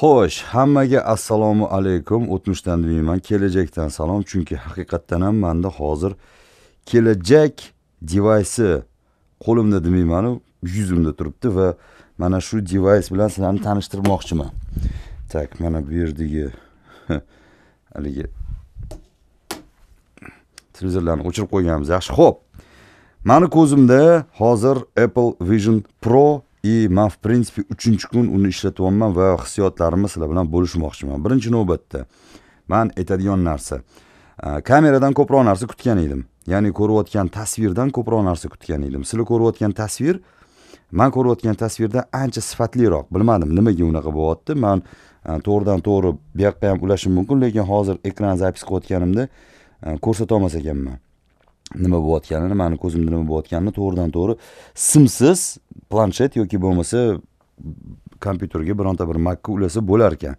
xo'sh hammaga assalomu alaykum. O'tmishdan demayman kelajakdan salom chunki haqiqatdan ham manda hozir kelajak devaysi qo'limda demaymanu yuzimda turibdi va mana shu devays bilan sizlarni tanishtirmoqchiman. Tak mana bu yerdagi haligi televizorlarni o'chirib qo'yganmiz. Yaxshi ho'p mani ko'zimda hozir apple vision pro и man в принципе uchinchi kun uni ishlatyapman va hissiyotlarimni sizlar bilan bo'lishmoqchiman. Birinchi navbatda man aytadigan narsa kameradan ko'proq narsa kutgan edim. Ya'ni ko'rayotgan tasvirdan ko'proq narsa kutgan edim. Sizlar ko'rayotgan tasvir man ko'rayotgan tasvirdan ancha sifatliroq bilmadim nimaga unaqa bo'lyapti. Man to'g'ridan to'g'ri bu yoqqa ham ulashim mumkin lekin hozir ekran zapis qilayotganimda ko'rsatolmas ekanman. Nima bo'layotganini mani ko'zimda nima bo'layotganini to'g'ridan to'g'ri simsiz planshet yoki bo'lmasa kompyuterga bironta bir makka ulasa bo'lar ekan.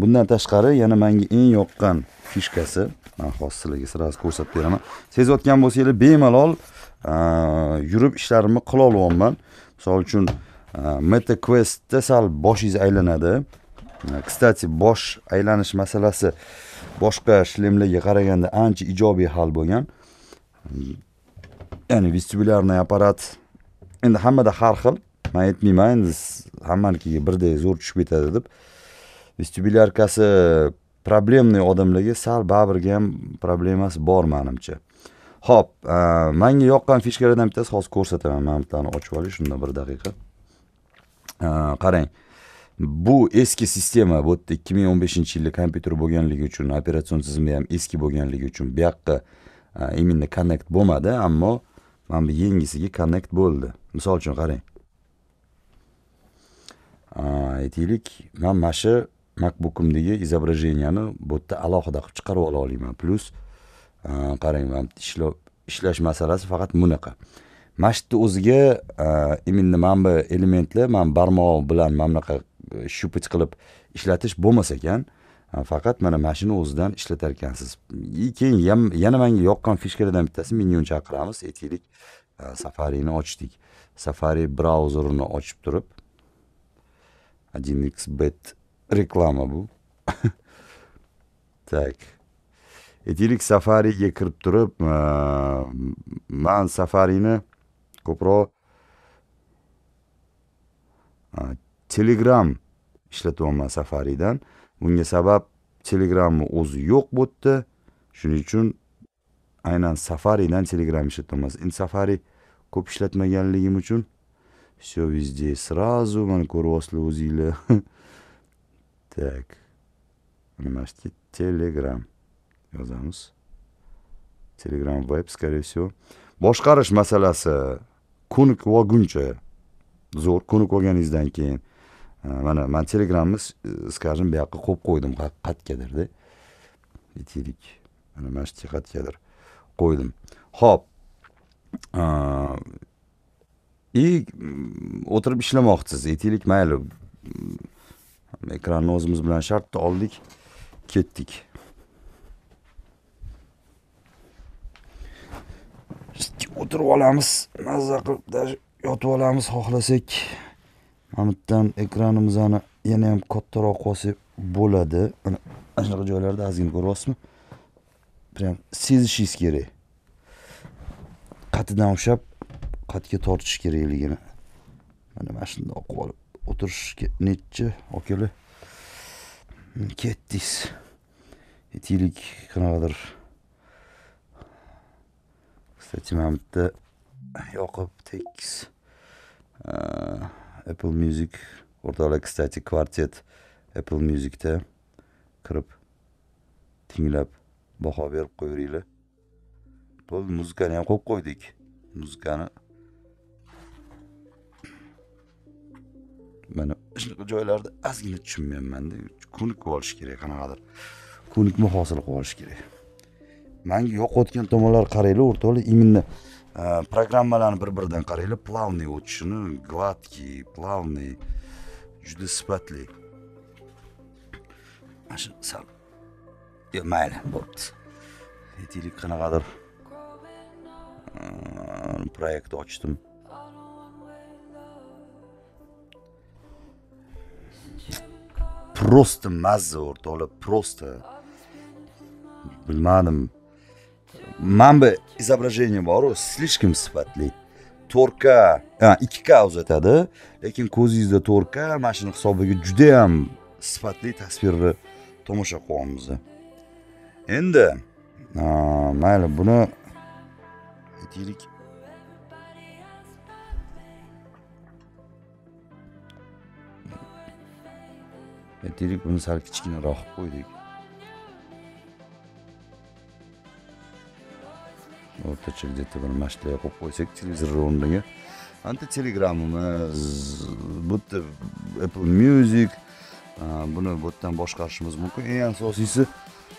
Bundan tashqari yana manga eng yoqqan fishkasi man hozir sizlarga сразу ko'rsatib beraman. Sezayotgan bo'lsanglar bemalol yurib ishlarimni qilolyapman misol uchun meta questda sal boshingiz aylanadi. Кстати bosh aylanish masalasi boshqa shlemlarga qaraganda ancha ijobiy hal bo'lgan. Ya'ni vestibulyarniy apparat endi hammada har xil. Man aytmayman endi hammanikiga birdek zo'r tushib ketadi deb. Vestibulyarkasi problemniy odamlarga sal baribirga ham problemasi bor manimcha. Ho'p e, manga yoqqan fishkalardan bittasi hozir ko'rsataman. Mana bularni ochib olish shunda bir daqiqa. E, qarang bu eski sistema bu yerda ikki ming o'n beshinchi yilda kompyuter bo'lganligi uchun operatsion tizimi ham eski bo'lganligi uchun bu yoqqa именно connect bo'lmadi ammo mana bu yangisiga connect bo'ldi. Misol uchun qarang. Aytaylik man mana shu makbukimdagi изображениyani bu yerda alohida qilib chiqarib ola olaman plyus qarang mana ishlash masalasi faqat bunaqa. Mana shu yerda o'ziga именно mana bu elementlar man barmoq bilan mana bunaqa e, щупать qilib ishlatish bo'lmas ekan faqat mana mashina o'zidan ishlatar ekansiz keyin yana menga yoqqan fishkalardan bittasi minion chaqiramiz. Aytaylik safarini ochdik. Safari brauzerini ochib turib 1 bet reklama bu. Так aytaylik safariga kirib turib man safarini ko'proq telegram ishlatyapman safaridan. Bunga sabab telegramni o'zi yo'q bu yerda shuning uchun aynan safaridan telegram ishlatyapmiz endi safari ko'p ishlatmaganligim uchun все везде сразу mana ko'ryapsizlar o'zinglar так. Nima shu telegram. Yozamiz. Telegram web скорее всего. Boshqarish masalasi. Ko'nikib olguncha zo'r ko'nikib olganingizdan keyin. Mana man telegramni скажем e, buyoqqa qo'yib qo'ydim. Qayergadirda aytaylik. Mana mana shu qayergadir qo'ydim. Ho'p и o'tirib ishlamoqchisiz. Aytaylik mayli. Ekranni o'zimiz bilan shartta oldik. Ketdik. O'tirib olamiz. Mazza qilib даже yotib olamiz xohlasak. Mana bu ekranimizni yana ham kattaroq qilsak bo'ladi. Mana shunaqa joylarda ozgina ko'ryapsizmi? Прям sezishingiz kerak. Qatidan ushlab qatga tortish kerakligini mana mana shundoq qilib olib o'tirishga necha akalar ketdingiz. Aytaylik qanaqadir. Kстати mana bu yerda yoqib tekis. Apple music o'rtoqlar kстати kvartet apple musicda kirib tinglab baho berib qo'yaveringlar bo'ldi muzikani ham qo'yib qo'ydik. Muzikani. Mana shunaqa joylarda ozgina tushunmayapmanda. Ko'nikib olish kerak qanaqadir. Ko'nikma hosil qilib olish kerak. Manga yoqayotgan tomonlari qaranglar o'rtoqlar именно programmalarni bir biridan qaranglar plavniy o'tishini гладкий плавный juda sifatli mana shu sal yo mayli bo'pti aytaylik qanaqadir proyekt ochdim просто mazza o'rtoqlar просто. Bilmadim mana bu изображение boru слишком sifatli to'rtk ikki k uzatadi lekin ko'zingizda to'rtk mana shuni hisobiga judayam sifatli tasvirni tomosha qilyapmiz endi mayli buni aytaylik. Aytaylik buni sal kichkinaroq qilib qo'ydik. O'rtacha где то bir mana shunday qo'yib qo'ysak televizor o'rniga anta telegramimiz bu yerda apple music buni bu yerdan boshqarishimiz mumkin. Eng asosiysi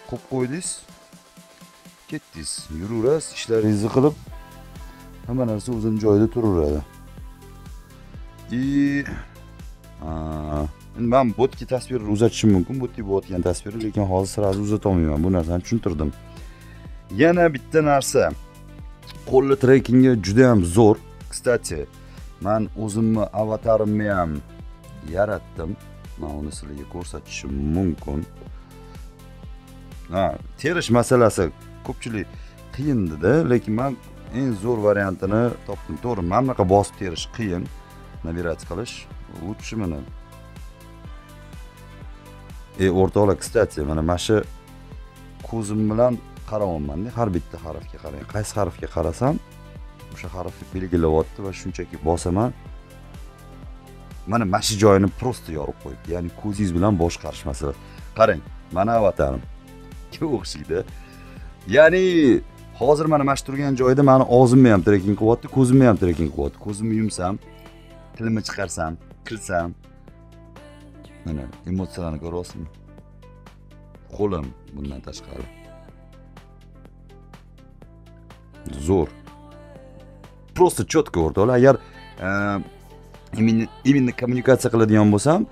qo'yib qo'ydingiz ketdingiz yuraverasiz ishlaringizni qilib hamma narsa o'zini joyida turaveradi. И endi man botga tasvirni uzatishim mumkin bu botga bo'layotgan tasvirni lekin hozir сразу uzatolmayman bu narsani tushuntirdim. Yana bitta narsa. Qo'lni trekkingga juda ham zo'r. Кстати man o'zimni avatarimni ham yaratdim. Man uni sizlarga ko'rsatishim mumkin. Ha terish masalasi ko'pchilik qiyin dedi lekin man eng zo'r variantini topdim. To'g'ri mana bunaqa bosib terish qiyin. Набирать qilish лучше mana e o'rtoqlar кстати mana mana shu ko'zim bilan qarayapmanda har bitta harfga qarang. Qaysi harfga qarasam o'sha harfni belgilayapti va shunchaki bosaman. Mana mana shu joyini просто yorib qo'yibdi. Ya'ni ko'zingiz bilan boshqarish masalasi qarang mana avatarim. O'xshaydi? Ya'ni hozir mana mana shu turgan joyda mani og'zimni ham trekking qilyapti ko'zimni ham trekking qilyapti. Ko'zimni yumsam tilimni chiqarsam kilsam mana emotsiyalarni ko'ryapsizmi? Qo'lim bundan tashqari. Zo'r просто четко o'rtoqlar agar именно kommunikatsiya qiladigan bo'lsam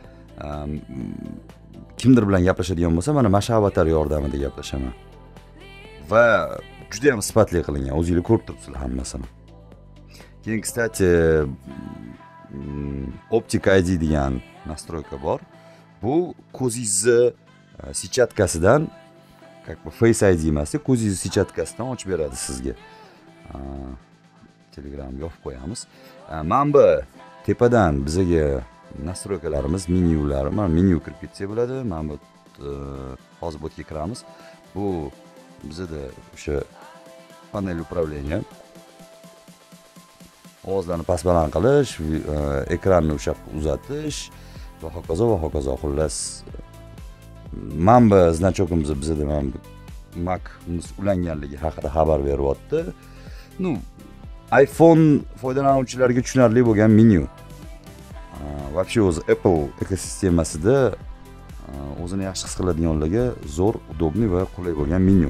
kimdir bilan gaplashadigan bo'lsam mana mana shu avatar yordamida gaplashaman va juda yam sifatli qilingan o'zinglar ko'rib turibsizlar hammasini keyin кстати optik id degan настройка bor bu ko'zingizni сетчаткасidan как бы face id emasda ko'zingizni сетчаткасidan ochib beradi sizga telegramga yopib qo'yamiz. Mana bu tepadan bizaga nastroykalarimiz menyular mana menyu kirib ketsak bo'ladi. Mana bu e, hozir bu yerga kiramiz. Bu bizada o'sha panel управления ovozlarni past baland qilish e, ekranni o'sha uzatish. Va hokazo va hokazo xullas. Mana bu значокimiz bizada mana bu ulanganligi haqida xabar beryapti ну iphone foydalanuvchilariga tushunarli bo'lgan menyu вообще o'zi apple ekosistemasida o'zini yaxshi his qiladiganlarga zo'r удобный va qulay bo'lgan menyu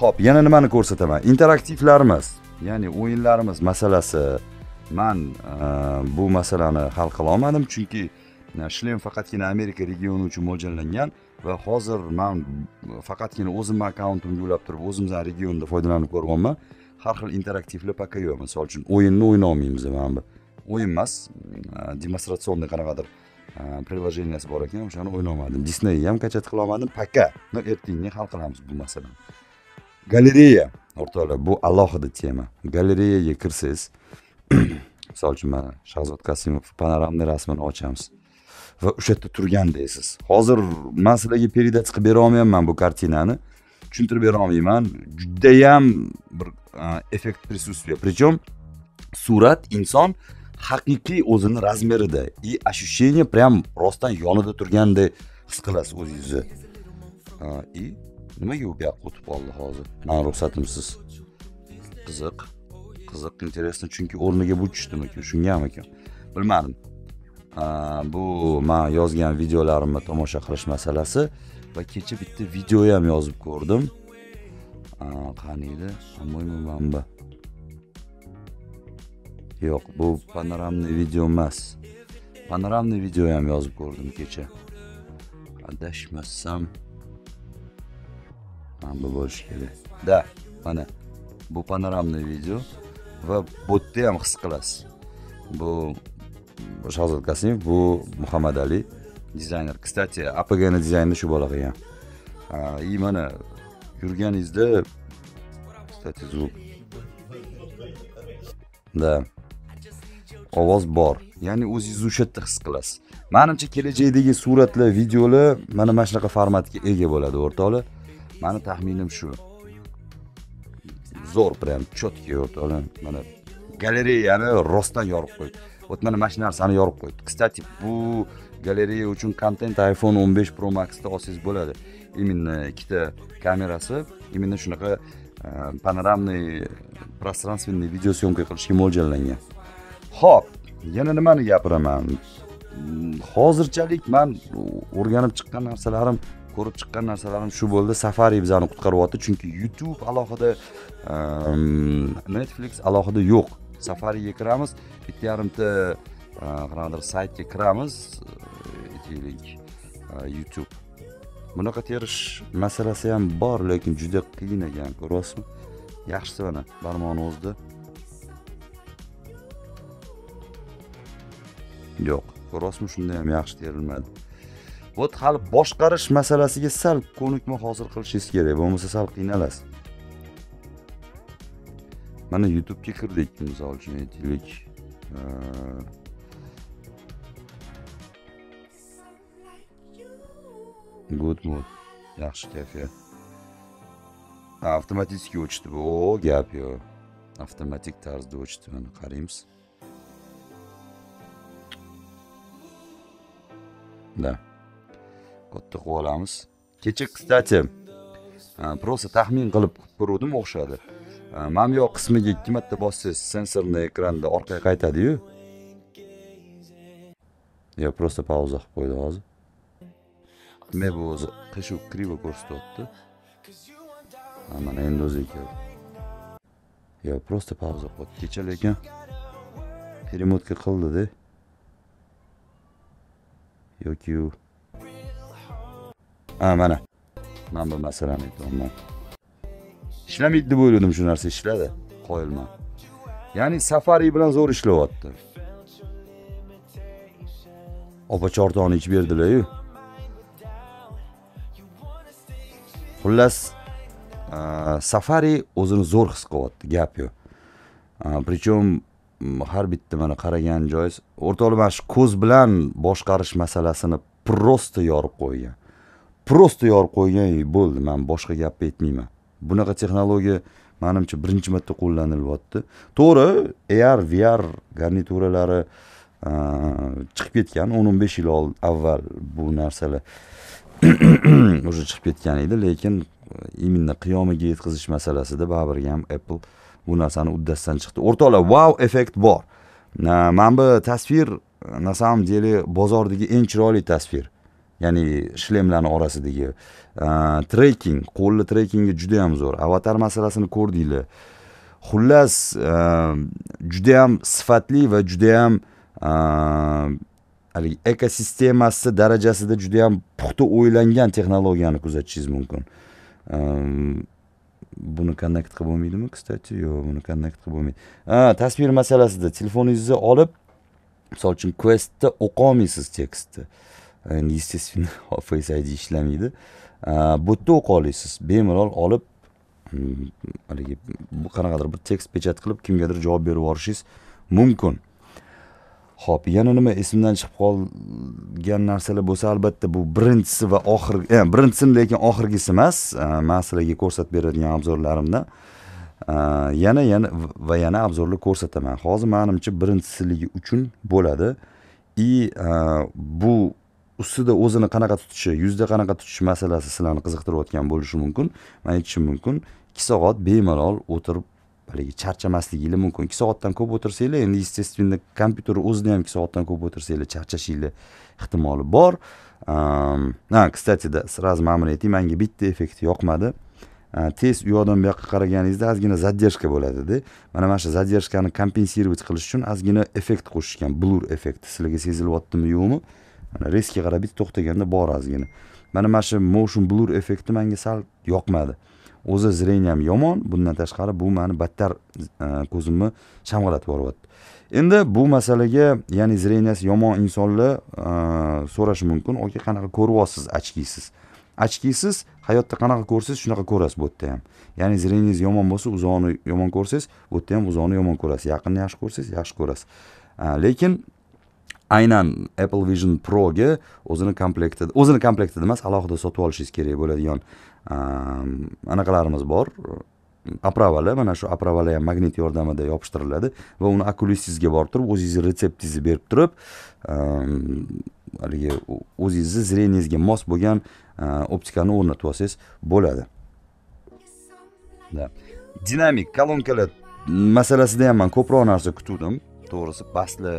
ho'p yana nimani ko'rsataman? Interaktivlarimiz ya'ni o'yinlarimiz masalasi. Man bu masalani hal qila olmadim chunki shlem faqatgina amerika regioni uchun mo'ljallangan va hozir man faqatgina o'zimni akkauntimga ulab turib o'zimizni regionda foydalanib ko'ryapman har xil interaktivlar пока yo'q misol uchun o'yinni o'yna olmaymiz mana bu. O'yin emas e, demonstratsionniy qanaqadir e, приложенияsi bor ekan o'shani o'ynolmadim disneyni ham kachat qilolmadim пока но ertaga hal qilamiz bu masalani galereya o'rtoqlar bu alohida tema. Galereyaga kirsangiz misol uchun mana shahzod kasimov panoramniy rasmini ochamiz va o'sha yerda turgandaysiz hozir man sizlarga передать qilib bera olmayapman bu kartinani. Tushuntirib bera olmayman judayam bir e, effekt присутствия причем surat inson haqiqiy o'zini razmerida и ощущение прям rostdan yonida turganday his qilasiz o'zingizni и e, nimaga u buyoqqa o'tib qoldi hozir? Mani ruxsatimsiz qiziq qiziq интересно chunki o'rniga bu tushdimikan shungamikan bilmadim. Bu man yozgan videolarimni tomosha qilish masalasi va kecha bitta video ham yozib ko'rdim. Qani edi manba? Yo'q bu panoramniy video emas. Panoramniy video ham yozib ko'rdim kecha. Adashmasam mana bu bo'lishi kerak. Да mana bu panoramniy video va bu yerda ham his qilasiz. Bu shahzod kasimov bu muhammad ali dizayner. Кстати apgni dizaynini shu bola qilgan. И mana yurganingizda кстати звук да ovoz bor. Ya'ni o'zingizni o'sha yerda his qilasiz. Manimcha kelajakdagi suratlar videolar mana mana shunaqa formatga ega bo'ladi o'rtoqlar. Mani taxminim shu. Zo'r прям четкий o'rtoqlar. Mana galereyani rostdan yorib qo'ydi. Вот mana mana shu narsani yorib qo'ydi. Кстати bu galereya uchun kontent iphone 15 pro maxda olsangiz bo'ladi. Именно ikkita kamerasi именно shunaqa э, panoramniy э, пространственный videosyomka qilishga mo'ljallangan. Ho'p yana nimani gapiraman? Hozirchalik man o'rganib chiqqan narsalarim ko'rib chiqqan narsalarim shu bo'ldi. Safari bizani qutqaryapti chunki youtube alohida ehm, netflix alohida yo'q. Safariga kiramiz bitta yarimta e, qanaqadir saytga kiramiz. E, Aytaylik e, youtube. Bunaqa terish masalasi ham bor lekin juda qiyin ekan ko'ryapsizmi? Yaxshisi mana barmoqni o'zida yo'q ko'ryapsizmi? Shunda ham yaxshi terilmadi. Вот hali boshqarish masalasiga sal ko'nikma hosil qilishingiz kerak. Bo'lmasa sal qiynalasiz. Mana youtubega kirdik misol uchun aytaylik good mood. Yaxshi kayfiyat avtomatik o'chdi bu. O gap yo'q avtomatik tarzda o'chdi mana qaraymiz да katta qilib olamiz kecha кстати просто taxmin qilib ko'ruvdim o'xshadi. Mana bu yoq qismiga ikki marta bossangiz sensorni ekranda orqaga qaytadiyu. Yo просто pauza qilib qo'ydi hozir. Demak bu o'zi qiyshuv krivo ko'rsatyapti mana endi o'ziga keldi yo просто pauza qo'ydi. Kecha lekin перемотка qildida yoki ha mana. Mana bu masalani aytyapman. Ishlamaydi deb o'yladim shu narsa ishladi qoyilman ya'ni safari bilan zo'r ishlayapti. Opa chortoni ichib berdilaryu xullas safari o'zini zo'r his qilyapti gap yo'q. Причем har bitta mana qaragan joyiz o'rtoqlar mana shu ko'z bilan boshqarish masalasini просто yorib qo'ygan. Просто yorib qo'ygan bo'ldi man boshqa gapni aytmayman. Bunaqa texnologiya manimcha birinchi marta qo'llanilyapti to'g'ri ar vr garnituralari chiqib ketgan o'n o'n besh yil avval bu narsalar уже chiqib ketgan edi lekin именно qiyomiga yetkazish masalasida baribir ham apple bu narsani uddasidan chiqdi o'rtoqlar wow effekt bor mana bu tasvir на самом деле bozordagi eng chiroyli tasvir ya'ni shlemlarni orasidagi trekking qo'lli trekkingga juda yam zo'r. Avatar masalasini ko'rdinglar. Xullas judayam sifatli va judayam haligi ekosistemasi darajasida judayam puxta o'ylangan texnologiyani kuzatishingiz mumkin. Buni connect qilib bo'lmaydimi кстати yo'q buni connect qilib bo'lmaydi. Tasvir masalasida telefoningizni olib misol uchun questda o'qiolmaysiz tekstni. Естественно face id ishlamaydi bu yerda o'qib olasiz bemalol olib haligi bu qanaqadir bir tekst pechat qilib kimgadir javob berib yuborishingiz mumkin. Ho'p yana nima esimdan chiqib qolgan narsalar bo'lsa albatta bu birinchisi va oxirgi e, birinchisini lekin oxirgisi emas. Man sizlarga ko'rsatib beradigan obzorlarimda yana yana va yana obzorlar ko'rsataman. Hozir manimcha birinchisiligi uchun bo'ladi. И bu ustida o'zini qanaqa tutishi yuzda qanaqa tutishi masalasi sizlarni qiziqtirayotgan bo'lishi mumkin. Man aytishim mumkin ikki soat bemalol o'tirib haligi charchamasligingiz mumkin. Ikki soatdan ko'p o'tirsanglar endi естественно kompyuter o'zida ham ikki soatdan ko'p o'tirsanglar charchashinglar ehtimoli bor. Ehm, ha кстати да сразу mana ayting manga bitta effekt yoqmadi. Э, tez u yoqdan bu yoqqa qaraganingizda ozgina задержка bo'ladida mana mana shu задержкani kompensировать qilish uchun ozgina effekt qo'shishgan blur effekti sizlarga sezilyaptimi yo'qmi? Mana reski qarab bitta to'xtaganda bor ozgina. Mana mana shu motion blur effekti manga sal yoqmadi. O'zi zreniyam yomon bundan tashqari bu mani battar e, ko'zimni shamg'alatib yuboryapti endi bu masalaga ya'ni zreniyasi yomon insonlar e, so'rashi mumkin. Aka qanaqa ko'ryapsiz ochkisiz ochkisiz hayotda qanaqa ko'rsangiz shunaqa ko'rasiz bu yerda ham. Ya'ni zreniyingiz yomon bo'lsa uzoqni yomon ko'rsangiz bu yerda ham uzoqni yomon ko'rasiz. Yaqinni yaxshi ko'rsangiz yaxshi ko'rasiz. E, lekin aynan apple vision proga o'zini komplektida o'zini komplektida emas alohida sotib olishingiz kerak bo'ladigan um, anaqalarimiz bor. Opravalar mana shu opravalar ham magnit yordamida yopishtiriladi va uni okulistingizga borib turib o'zingizni retseptingizni berib turib um, haligi o'zingizni zreniyangizga mos bo'lgan uh, optikani o'rnatib olsangiz bo'ladi dinamik kolonkalar masalasida ham man ko'proq narsa kutuvdim. To'g'risi pastli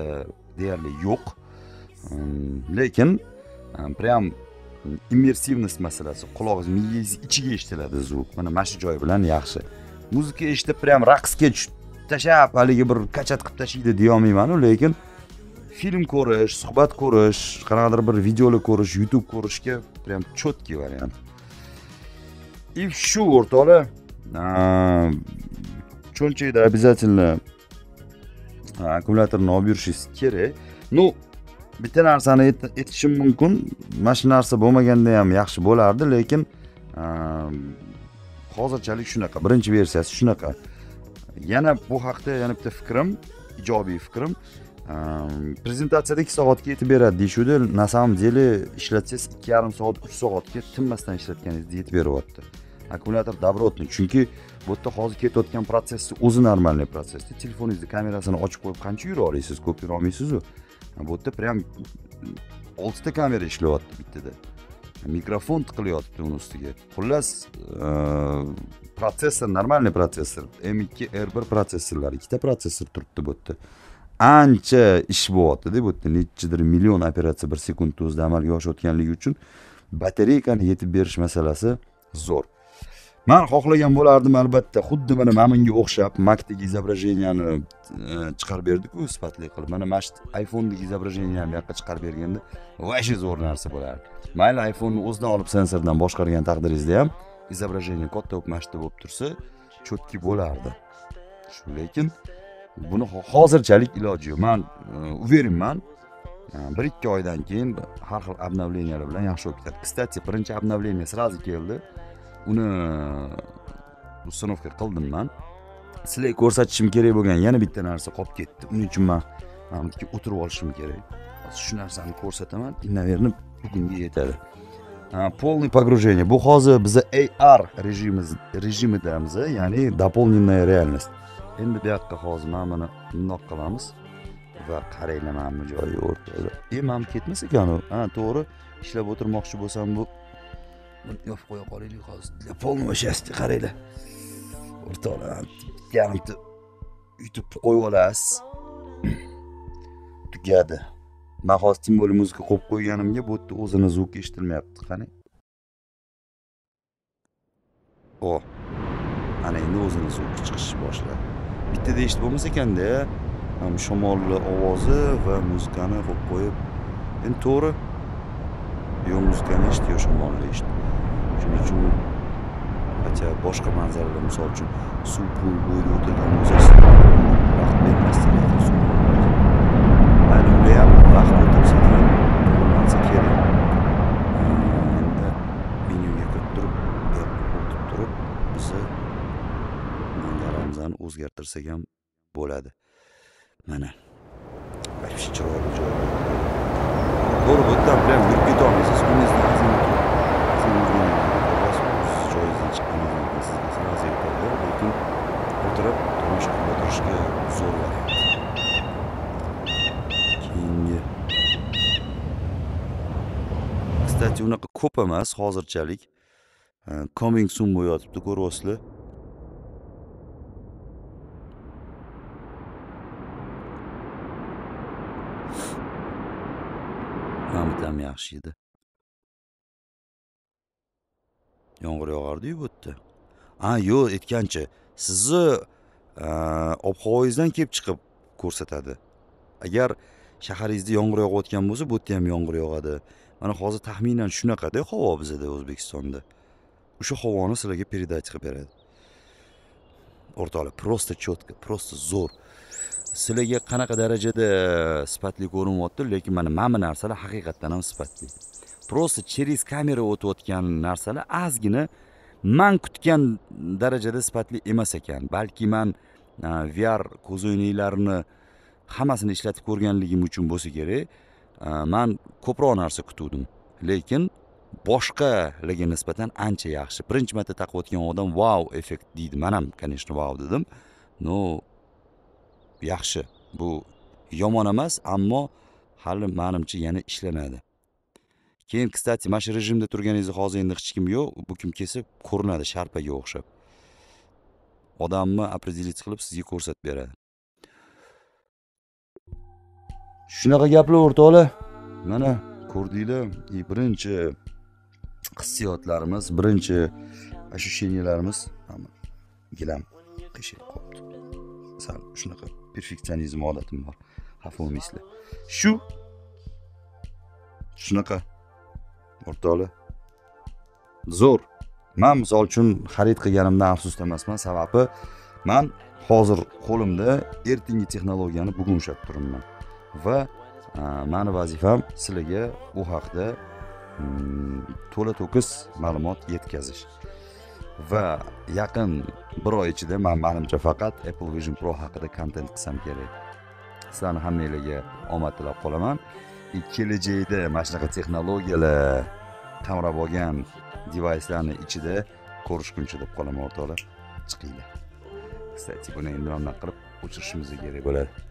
deyarli yo'q. Ehm, lekin ehm, прям immersivnost masalasi qulog'ingiz miyangizni ichiga eshitiladi звук mana mana shu joyi bilan yaxshi. Muzika eshitib прям raqsga tashlab haligi bir kachat qilib tashlaydi deyolmaymanu lekin film ko'rish suhbat ko'rish qanaqadir bir videolar ko'rish youtube ko'rishga прям четкий variant. И shu o'rtoqlar ehm, cho'nchakda обязательно akkumulyatorni olib yurishingiz kerak. Ну bitta narsani aytishim mumkin. Mana shu narsa bo'lmaganda ham yaxshi bo'lardi lekin hozirchalik shunaqa. Birinchi versiyasi shunaqa. Yana bu haqda yana bitta fikrim ijobiy fikrim. Prezentatsiyada ikki soatga yetib beradi deyishuvdi. На самом деле ishlatsangiz ikki yarim soat uch soatga tinmasdan ishlatganingizda yetib beryapti. Akkumulyator добротный chunki bu yerda hozir ketayotgan protsessni o'zi нормальный protsessda telefoningizni kamerasini ochib qo'yib qancha yura olasiz ko'p yura olmaysizu bu yerda прям oltita kamera ishlayapti bittada mikrofon tiqilyapti uni ustiga. Xullas e, protsessor нормальный protsessor m ikki r bir protsessorlar ikkita protsessor turibdi bu yerda. Ancha ish bo'lyaptida bu yerda nechidir million operatsiya bir sekundni o'zida amalga oshayotganligi uchun batareykani yetib berish masalasi zo'r. Man xohlagan bo'lardim albatta. Xuddi mana mana bunga o'xshab makdagi изображенияni e, chiqarib berdiku sifatli qilib. Mana mana shu iphonedagi изображение ham bu yoqqa chiqarib berganda вообще zo'r narsa bo'lardi. Mayli iphoneni o'zidan olib sensordan boshqargan taqdiringizda ham изображение katta bo'lib mana shu bo'lib tursa четкий bo'lardi. Shu lekin buni hozirchalik iloji yo'q. Man e, уверенman bir ikki oydan keyin har xil обновлениялар bilan yaxshi bo'lib ketadi кстати birinchi обновление сразу keldi. Uni установка qildim man. Sizlarga ko'rsatishim kerak bo'lgan yana bitta narsa qolib ketdi. Uning uchun man mana o'tirib olishim kerak. Hozir shu narsani ko'rsataman и наверное bugunga yetadi. Полный погружение bu hozir biza ar rejimimiz rejimidamiz ya'ni дополненная реальность. Endi bu yoqqa hozir mana buni bundoq qilamiz va qaranglar mana bu joyi o'rtada e mana bu ketmas ekanu. Ha to'g'ri ishlab o'tirmoqchi bo'lsam bu buni yopib qo'ya qolaylik hozir для полного счастья qaranglar o'rtoqlar yarimta yutib qo'yib olasiz tugadi man hozir тем bo'lib muzika qo'yib qo'yganimga bu yerda o'zini звук eshitilmayapti qani o ana endi o'zini звук chiqishni boshladi bittada eshitib bo'lmas ekanda shamolni ovozi va muzikani qo'yib qo'yib endi to'g'ri yo muzikani eshit yo shamolni eshit shuning uchun хотя boshqa manzaralar misol uchun suv po'l bo'yida o'tirgan bo'lsangiz vaqt bermasdan suv mayli unda ham vaqt o'tib sekin to'g'irlansa kerak endi menyuga kirib turib o'tib turib bizni manzaramizni o'zgartirsak ham bo'ladi. Mana вообще chiroyli joy to'g'ri bu yerdan прям yurib ketolmaysiz o'zingizni o'tirib turmush qurib o'tirishga zo'r variant keyingi kстати unaqa ko'p emas hozirchalik. Э, coming soon bo'lyotibdi ko'ryapsizlar? Mana bu ham yaxshi edi. Yomg'ir yog'ardiyu bu yerda. A yo'q aytgancha sizni e, ob havongizdan kelib chiqib ko'rsatadi. Agar shaharingizda yomg'ir yog'ayotgan bo'lsa bu yerda ham yomg'ir yog'adi. Mana hozir taxminan shunaqada havo bizada o'zbekistonda. O'sha havoni sizlarga передать qilib beradi. O'rtoqlar просто четко просто zo'r. Sizlarga qanaqa darajada sifatli ko'rinyapti lekin mana mana bu narsalar haqiqatdan ham sifatli. Просто через kamera o'tayotgan narsalar ozgina man kutgan darajada sifatli emas ekan. Balki man e, vr ko'zoynaklarni hammasini ishlatib ko'rganligim uchun bo'lsa kerak. Э, man ko'proq narsa kutuvdim. Lekin boshqalarga nisbatan ancha yaxshi. Birinchi marta taqayotgan odam vau effekt deydi man ham конечно vau dedim. No yaxshi. Bu yomon emas ammo hali manimcha yana ishlanadi. Keyin кстати mana shu rejimda turganingizda hozir endi hech kim yo'q. Bu kim kelsa ko'rinadi sharpaga o'xshab. Odamni определить qilib sizga ko'rsatib beradi. Shunaqa gaplar o'rtoqlar mana ko'rdinglar и birinchi hissiyotlarimiz birinchi ощущениyalarimiz gilam qiyshayib qolibdi. Sal shunaqa perfeksionizm odatim bor. Xafa bo'lmaysizlar. Shu shunaqa o'rtoqlar zo'r. Man misol uchun xarid qilganimdan afsusda emasman. Sababi man hozir qo'limda ertangi texnologiyani bugun ushlab turibman. Va mani vazifam sizlarga u haqda mm, to'la to'kis ma'lumot yetkazish. Va yaqin bir oy ichida man manimcha faqat apple vision pro haqida kontent qilsam kerak. Sizlarni hammanglarga omad tilab qolaman. Kelajakda mana shunaqa texnologiyalar qamrab olgan devayslarni ichida ko'rishguncha deb qolaman o'rtoqlar. Chiqinglar. Kстати buni endi mana bunaqa qilib o'chirishimiz kerak bo'ladi.